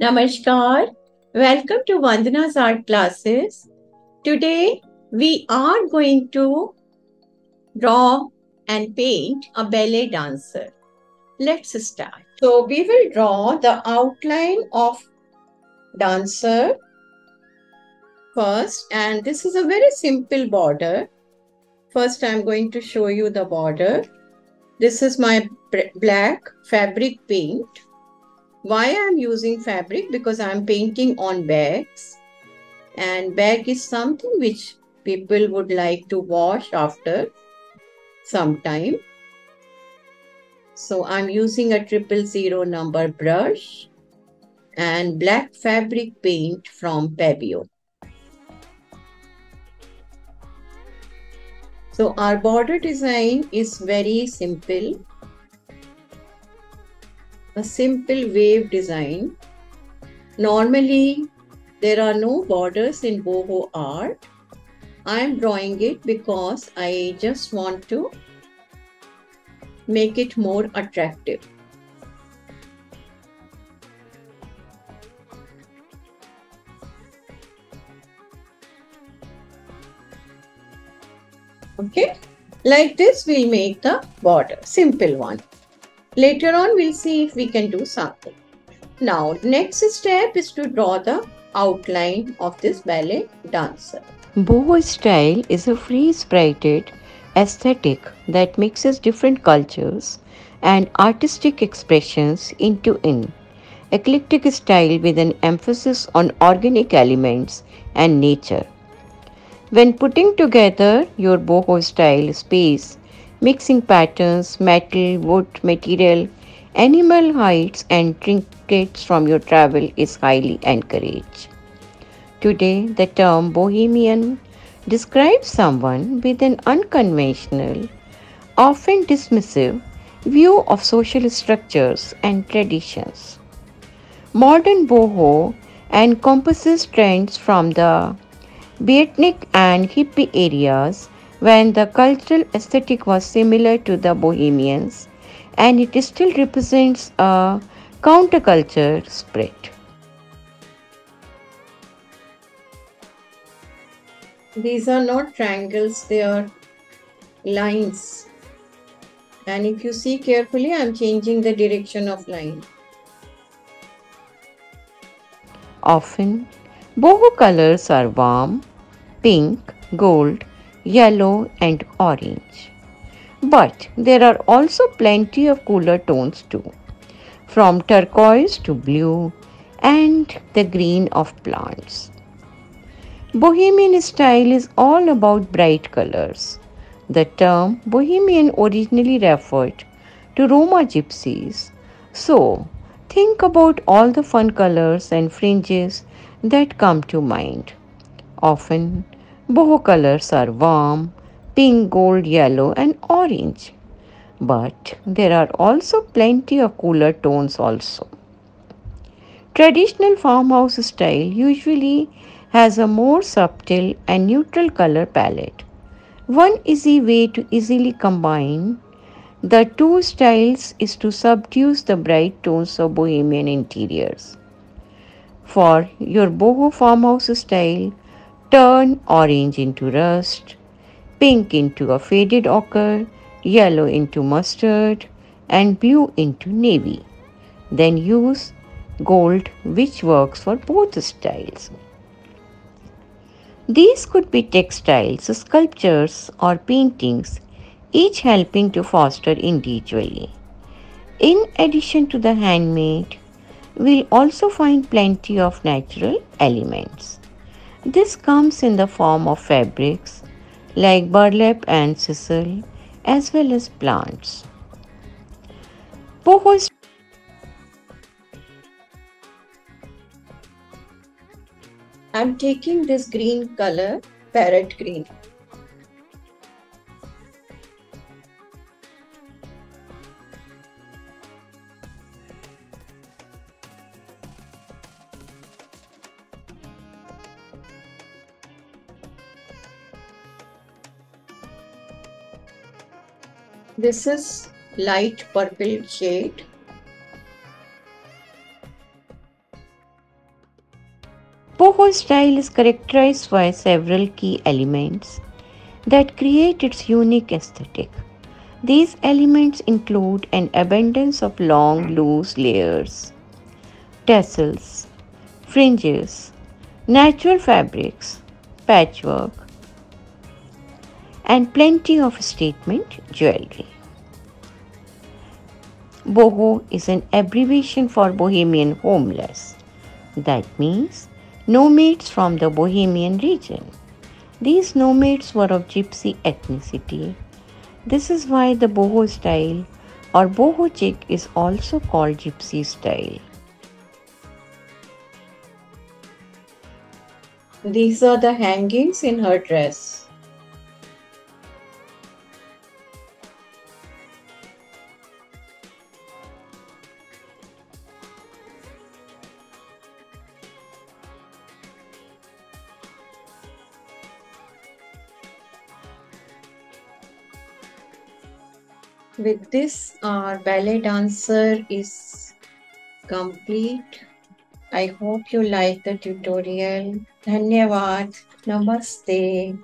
Namaskar. Welcome to Vandana's art classes. Today we are going to draw and paint a ballet dancer. Let's start. So we will draw the outline of dancer first and this is a very simple border. First I'm going to show you the border. This is my black fabric paint why I'm using fabric? Because I'm painting on bags and bag is something which people would like to wash after some time. So I'm using a triple zero number brush and black fabric paint from Pebeo. So our border design is very simple a simple wave design. Normally, there are no borders in boho art. I am drawing it because I just want to make it more attractive. Okay, like this we'll make the border, simple one. Later on, we'll see if we can do something. Now, next step is to draw the outline of this ballet dancer. Boho style is a free spirited aesthetic that mixes different cultures and artistic expressions into an eclectic style with an emphasis on organic elements and nature. When putting together your boho style space mixing patterns, metal, wood material, animal hides, and trinkets from your travel is highly encouraged. Today, the term bohemian describes someone with an unconventional, often dismissive view of social structures and traditions. Modern boho encompasses trends from the beatnik and hippie areas when the cultural aesthetic was similar to the Bohemians and it still represents a counterculture spread. These are not triangles, they are lines. And if you see carefully, I am changing the direction of line. Often, boho colors are warm, pink, gold, yellow and orange. But there are also plenty of cooler tones too, from turquoise to blue and the green of plants. Bohemian style is all about bright colors. The term Bohemian originally referred to Roma gypsies. So, think about all the fun colors and fringes that come to mind. Often, Boho colors are warm, pink, gold, yellow and orange. But there are also plenty of cooler tones also. Traditional farmhouse style usually has a more subtle and neutral color palette. One easy way to easily combine the two styles is to subdue the bright tones of bohemian interiors. For your boho farmhouse style, Turn orange into rust, pink into a faded ochre, yellow into mustard, and blue into navy. Then use gold, which works for both styles. These could be textiles, sculptures, or paintings, each helping to foster individually. In addition to the handmade, we'll also find plenty of natural elements. This comes in the form of fabrics like burlap and sisal as well as plants. Boho I'm taking this green color, parrot green. This is light purple shade. Boho style is characterized by several key elements that create its unique aesthetic. These elements include an abundance of long, loose layers, tassels, fringes, natural fabrics, patchwork, and plenty of statement jewelry. Boho is an abbreviation for Bohemian homeless. That means nomads from the Bohemian region. These nomads were of gypsy ethnicity. This is why the boho style or boho chic is also called gypsy style. These are the hangings in her dress. With this our ballet dancer is complete. I hope you like the tutorial. Dhanyawad namaste